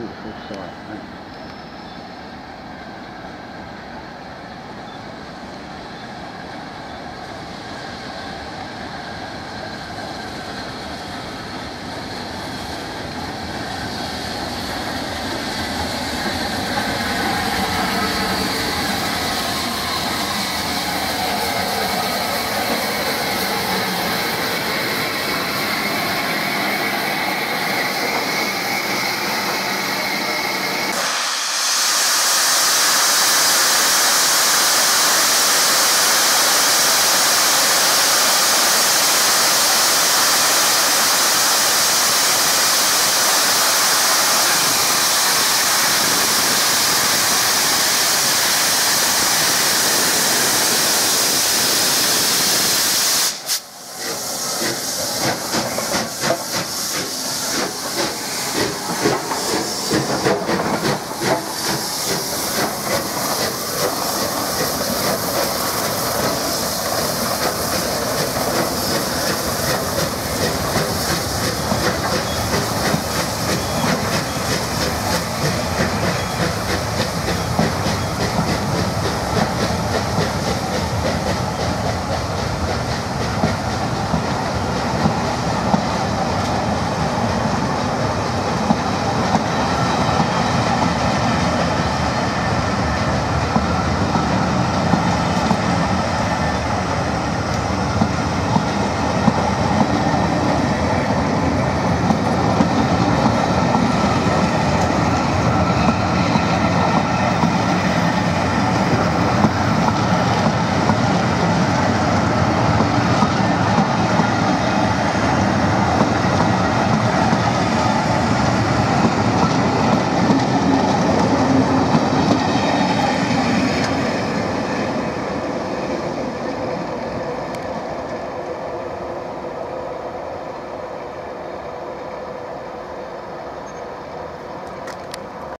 beautiful sight.